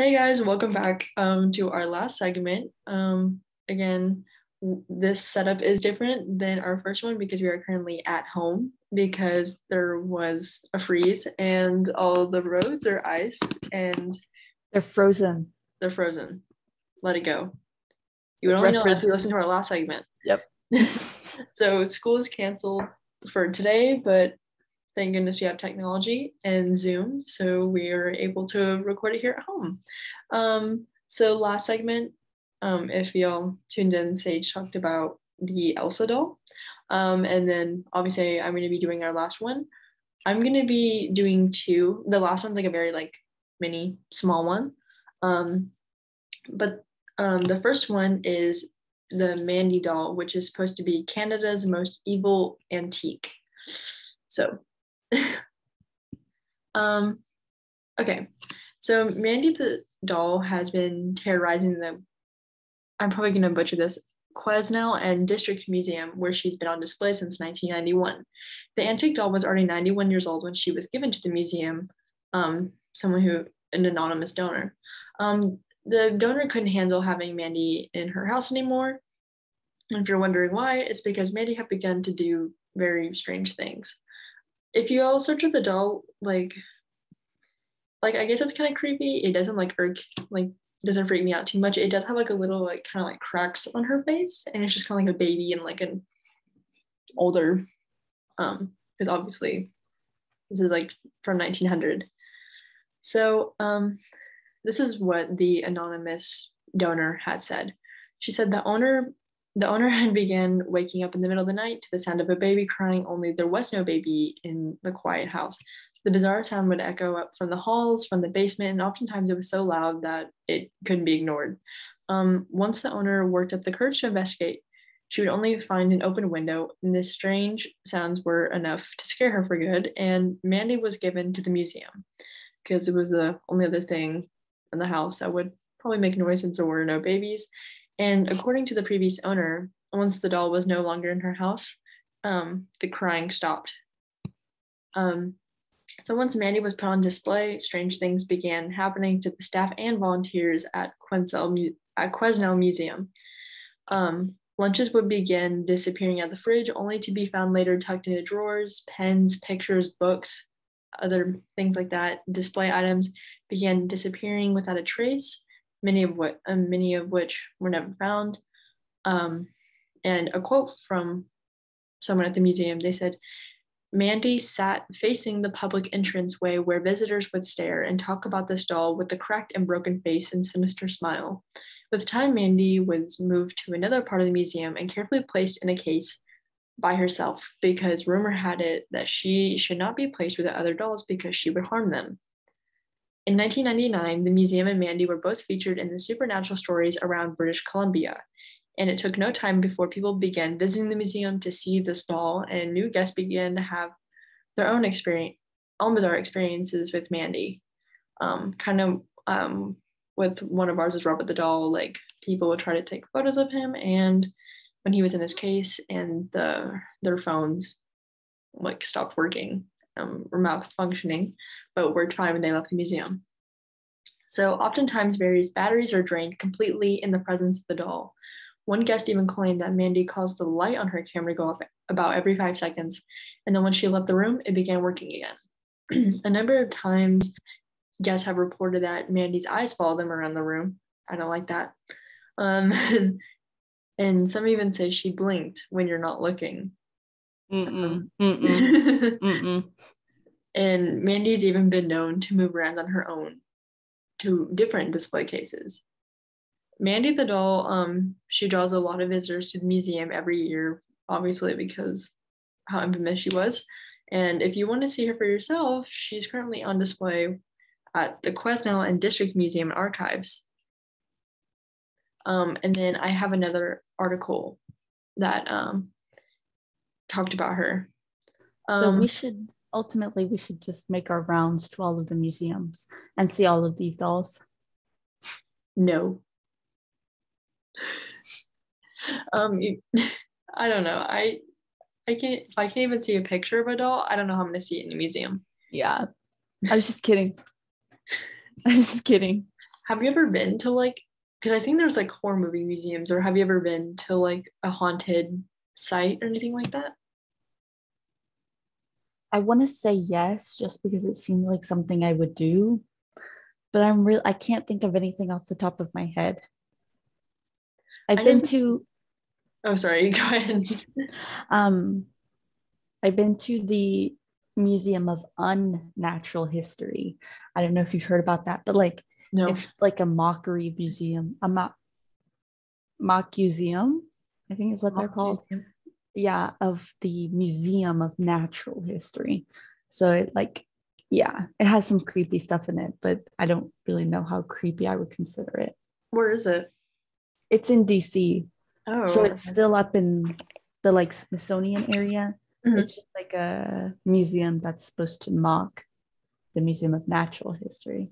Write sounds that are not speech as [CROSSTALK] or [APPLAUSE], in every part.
Hey guys, welcome back um, to our last segment. Um, again, w- this setup is different than our first one because we are currently at home because there was a freeze and all the roads are ice and They're frozen. they're frozen. Let it go. You would only know if you listen to our last segment. Yep. [LAUGHS] So school is canceled for today, but thank goodness we have technology and Zoom, so we are able to record it here at home. Um, so last segment, um, if y'all tuned in, Sage talked about the Elsa doll. Um, and then obviously I'm going to be doing our last one. I'm going to be doing two. The last one's like a very like mini small one. Um, but um, the first one is the Mandy doll, which is supposed to be Canada's most evil antique. So, [LAUGHS] um, okay. So Mandy the doll has been terrorizing the. I'm probably going to butcher this. Quesnel and District Museum, where she's been on display since 1991. The antique doll was already 91 years old when she was given to the museum. Um, someone who, an anonymous donor. Um, the donor couldn't handle having Mandy in her house anymore. And if you're wondering why, it's because Mandy had begun to do very strange things. If you all search of the doll, like, like I guess it's kind of creepy. It doesn't like irk, like doesn't freak me out too much. It does have like a little like kind of like cracks on her face, and it's just kind of like a baby and like an older, um, because obviously this is like from 1900. So um, this is what the anonymous donor had said. She said the owner the owner [LAUGHS] had began waking up in the middle of the night to the sound of a baby crying, only there was no baby in the quiet house. The bizarre sound would echo up from the halls, from the basement, and oftentimes it was so loud that it couldn't be ignored. Um, once the owner worked up the courage to investigate, she would only find an open window, and the strange sounds were enough to scare her for good. And Mandy was given to the museum because it was the only other thing in the house that would probably make noise since there were no babies. And according to the previous owner, once the doll was no longer in her house, um, the crying stopped. Um, so once Mandy was put on display, strange things began happening to the staff and volunteers at Quesnel, at Quesnel Museum. Um, lunches would begin disappearing out the fridge, only to be found later tucked into drawers, pens, pictures, books, other things like that. Display items began disappearing without a trace many of what uh, many of which were never found. Um, and a quote from someone at the museum, they said, Mandy sat facing the public entranceway where visitors would stare and talk about this doll with the cracked and broken face and sinister smile. With time, Mandy was moved to another part of the museum and carefully placed in a case by herself because rumor had it that she should not be placed with the other dolls because she would harm them. In 1999, the museum and Mandy were both featured in the supernatural stories around British Columbia, and it took no time before people began visiting the museum to see this doll, and new guests began to have their own experience, own bizarre experiences with Mandy. Um, kind of um, with one of ours is Robert the doll. Like people would try to take photos of him, and when he was in his case, and the their phones like stopped working um, were malfunctioning, but were fine when they left the museum. So oftentimes various batteries are drained completely in the presence of the doll. One guest even claimed that Mandy caused the light on her camera to go off about every five seconds, and then when she left the room, it began working again. [CLEARS THROAT] a number of times, guests have reported that Mandy's eyes follow them around the room. I don't like that. Um, [LAUGHS] and some even say she blinked when you're not looking. Mm-mm. Mm-mm. [LAUGHS] Mm-mm. and Mandy's even been known to move around on her own to different display cases. Mandy the doll, um, she draws a lot of visitors to the museum every year, obviously because how infamous she was. And if you want to see her for yourself, she's currently on display at the Quesnel and District Museum and Archives. Um, and then I have another article that um, talked about her. so Um, we should ultimately we should just make our rounds to all of the museums and see all of these dolls. No. um, you- [LAUGHS] I don't know. I I can't. If I can't even see a picture of a doll, I don't know how I'm gonna see it in a museum. Yeah. I was just kidding. [LAUGHS] I was just kidding. have you ever been to like because I think there's like horror movie museums, or have you ever been to like a haunted site or anything like that? I want to say yes, just because it seemed like something I would do, but I'm real. I can't think of anything off the top of my head. I've I been to Oh, sorry. [LAUGHS] Go ahead. um, I've been to the Museum of Unnatural History. I don't know if you've heard about that, but like No. it's like a mockery museum, a mock mock museum. I think is what they're called. Yeah of the museum of natural history so it like yeah it has some creepy stuff in it but i don't really know how creepy i would consider it Where is it? it's in dc Oh, so it's still up in the like smithsonian area Mhm. it's just like a museum that's supposed to mock the museum of natural history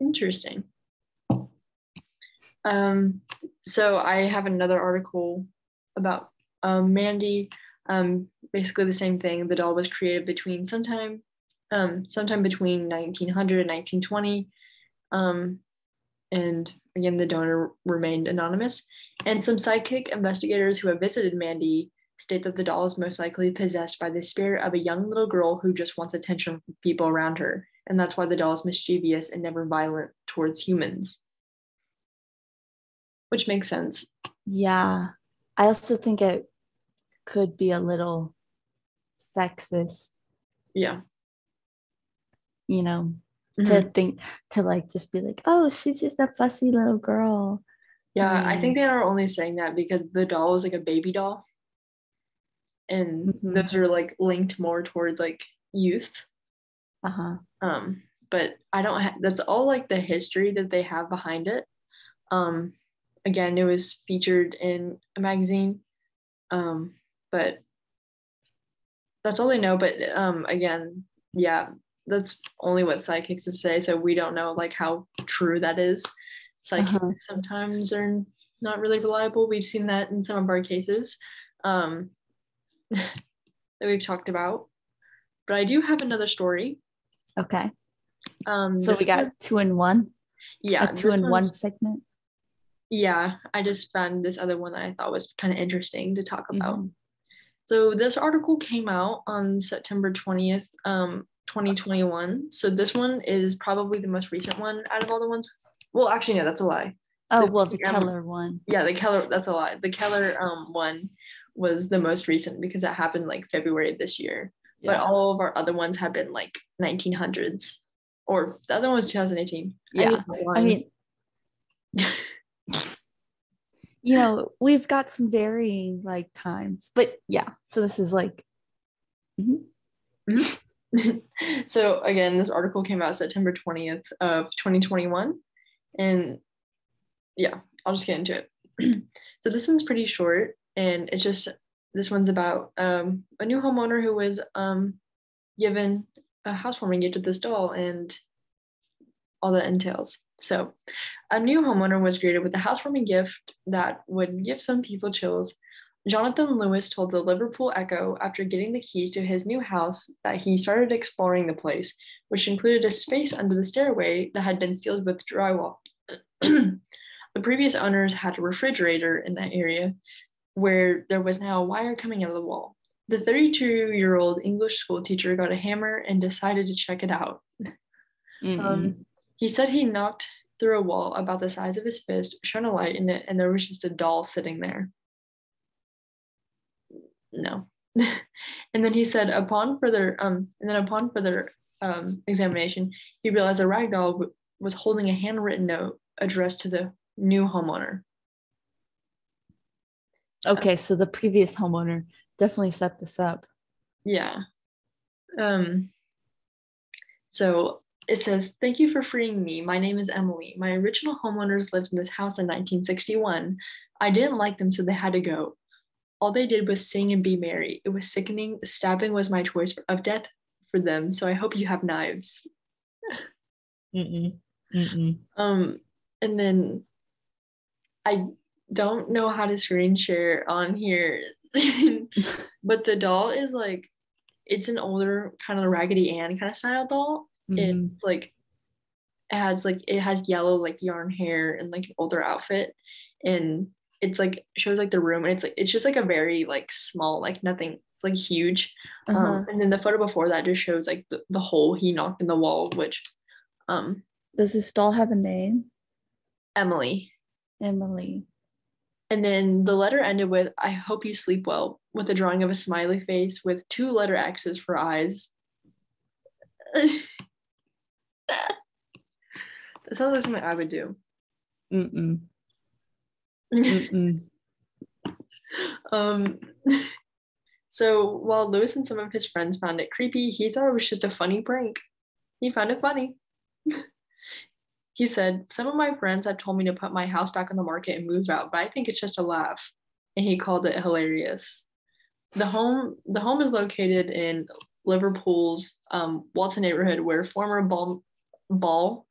Interesting. Um, so I have another article about um, Mandy. Um, basically the same thing. The doll was created between sometime, um, sometime between 1900 and 1920. Um, and again, the donor remained anonymous. And some psychic investigators who have visited Mandy state that the doll is most likely possessed by the spirit of a young little girl who just wants attention from people around her. And that's why the doll is mischievous and never violent towards humans. Which makes sense. yeah i also think it could be a little sexist Yeah. you know Mhm. to think to like just be like oh she's just a fussy little girl Yeah, I Mm. think they are only saying that because the doll was like a baby doll. And Mhm. those are like linked more towards like youth. uh-huh Um, but I don't have that's all like the history that they have behind it. Um, again, it was featured in a magazine. Um, but that's all they know. But um again, yeah, that's only what psychics say. So we don't know like how true that is. Psychics Uh-huh. sometimes are not really reliable. We've seen that in some of our cases um [LAUGHS] that we've talked about. But I do have another story. okay Um, so we got one- two in one yeah, a two in one segment Yeah, I just found this other one that I thought was kind of interesting to talk about. Mhm. So this article came out on September 20th, um, 2021. So this one is probably the most recent one out of all the ones. Well, actually, no, that's a lie. oh The well the PM keller one Yeah, the Keller, that's a lie. The Keller um one was the most recent because that happened like February of this year. But all of our other ones have been like 1900s or the other one was 2018. Yeah, need i mean [LAUGHS] you know we've got some varying like times but yeah so this is like mhm. [LAUGHS] so again, this article came out September 20th of 2021. And yeah, I'll just get into it. [CLEARS THROAT] so this one's pretty short and it's just this one's about um, a new homeowner who was um, given a housewarming gift to this doll and all that entails. So a new homeowner was greeted with a housewarming gift that would give some people chills Jonathan Lewis told the Liverpool Echo after getting the keys to his new house that he started exploring the place, which included a space under the stairway that had been sealed with drywall. [CLEARS THROAT] the previous owners had a refrigerator in that area where there was now a wire coming out of the wall. The 32 year old English school teacher got a hammer and decided to check it out. Mm-mm. Um, he said he knocked through a wall about the size of his fist, shone a light in it, and there was just a doll sitting there. No. [LAUGHS] and then he said, upon further, um, and then upon further um, examination, he realized the rag doll w- was holding a handwritten note addressed to the new homeowner. okay so the previous homeowner definitely set this up Yeah. Um so it says, Thank you for freeing me. My name is Emily. My original homeowners lived in this house in 1961. I didn't like them, so they had to go. All they did was sing and be merry. It was sickening. Stabbing was my choice of death for them, so I hope you have knives. Mm-mm. Mm-mm. Um, and then I don't know how to screen share on here, [LAUGHS] but the doll is like it's an older kind of Raggedy Ann kind of style doll. Mhm. It's like it has like it has yellow like yarn hair and like an older outfit. And it's like shows like the room and it's like it's just like a very like small like nothing like huge. Um, uh-huh. um and then the photo before that just shows like the, the hole he knocked in the wall which um does this doll have a name? Emily. Emily. And then the letter ended with i hope you sleep well with a drawing of a smiley face with two letter x's for eyes [LAUGHS] [LAUGHS] It sounds like something I would do. Mm-mm. Mm-mm. [LAUGHS] um, [LAUGHS] so while Lewis and some of his friends found it creepy, he thought it was just a funny prank. He found it funny. he said, Some of my friends have told me to put my house back on the market and move out, but I think it's just a laugh. And he called it hilarious. The home the home is located in Liverpool's um, Walton neighborhood where former ball, ball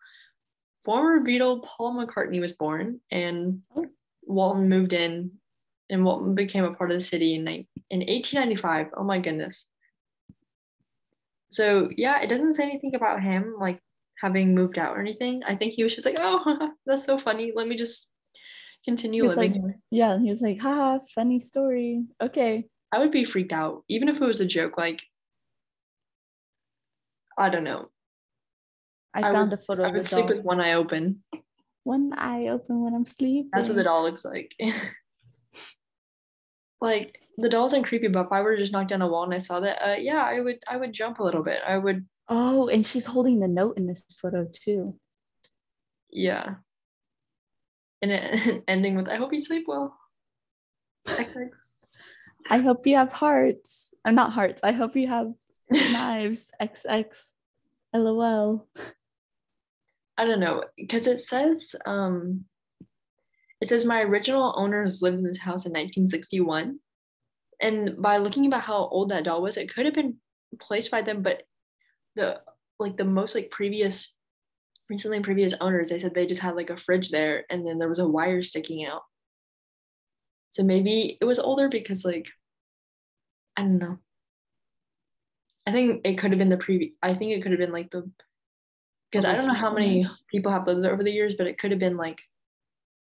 former Beatle Paul McCartney was born, and oh. Walton moved in, and Walton became a part of the city in, in 1895. Oh my goodness. So yeah, it doesn't say anything about him like having moved out or anything. I think he was just like, oh, [LAUGHS] that's so funny. Let me just continue living. Like, yeah, he was like, haha, funny story. Okay. I would be freaked out, even if it was a joke. Like, I don't know. I, I found would, a photo. I would sleep with one eye open. One eye open when I'm sleeping. That's what the doll looks like. [LAUGHS] like the doll's not creepy, but if I were to just knock down a wall and I saw that, uh, yeah, I would, I would jump a little bit. I would. Oh, and she's holding the note in this photo too. Yeah. And it [LAUGHS] ending with, "I hope you sleep well." I hope you have hearts. I'm not hearts. I hope you have [LAUGHS] knives. XX. LOL. I don't know because it says um it says my original owners lived in this house in 1961 and by looking about how old that doll was it could have been placed by them but the like the most like previous recently previous owners they said they just had like a fridge there and then there was a wire sticking out. So maybe it was older because like i don't know. I think it could have been the previous i think it could have been like the because I don't know how many people have lived there over the years, but it could have been like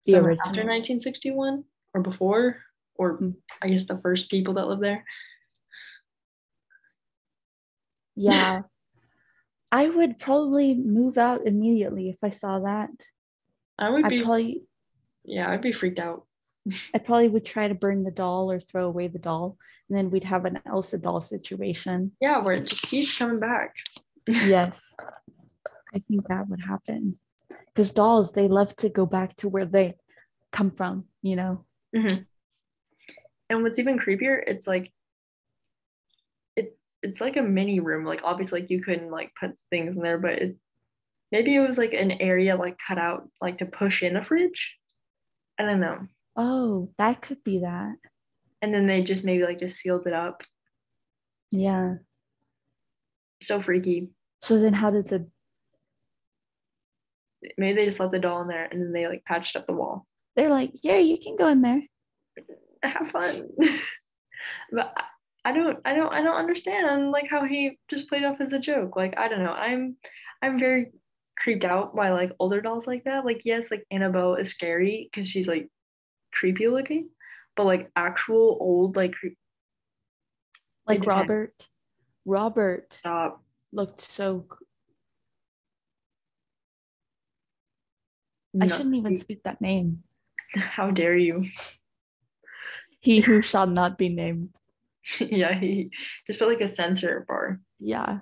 the after 1961 or before, or mm-hmm. I guess the first people that lived there. Yeah. [LAUGHS] I would probably move out immediately if I saw that. I would I'd be probably yeah, I'd be freaked out. I probably would try to burn the doll or throw away the doll, and then we'd have an Elsa doll situation. Yeah, where it just keeps coming back. [LAUGHS] yes. I think that would happen because dolls they love to go back to where they come from, you know. Mm-hmm. And what's even creepier, it's like it's it's like a mini room. Like obviously, like you couldn't like put things in there, but it maybe it was like an area like cut out like to push in a fridge. I don't know. Oh, that could be that. And then they just maybe like just sealed it up. Yeah. So freaky. So then how did the maybe they just let the doll in there and then they like patched up the wall. They're like, yeah, you can go in there. Have fun. [LAUGHS] but I don't I don't I don't understand like how he just played off as a joke. Like I don't know. I'm I'm very creeped out by like older dolls like that. Like yes, like Annabelle is scary because she's like creepy looking, but like actual old like cre- like Robert. Robert Stop. looked so I shouldn't even speak that name. [LAUGHS] How dare you? He who shall not be named. [LAUGHS] yeah, he just put like a censor bar. Yeah.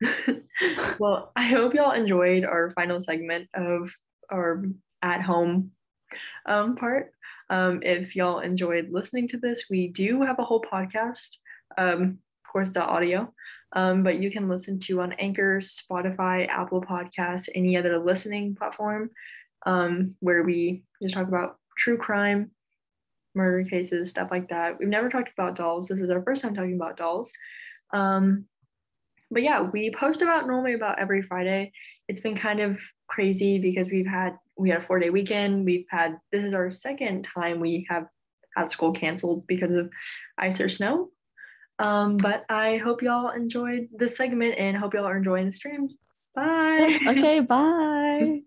[LAUGHS] well, I hope y'all enjoyed our final segment of our at home um, part. Um, if y'all enjoyed listening to this, we do have a whole podcast, um, of course, the audio, um, but you can listen to on Anchor, Spotify, Apple Podcasts, any other listening platform um, where we just talk about true crime, murder cases, stuff like that. We've never talked about dolls. This is our first time talking about dolls. Um, but yeah, we post about normally about every Friday. It's been kind of crazy because we've had we had a four day weekend. We've had this is our second time we have had school canceled because of ice or snow. Um, but I hope y'all enjoyed this segment and hope y'all are enjoying the stream. Bye. Okay, [LAUGHS] bye.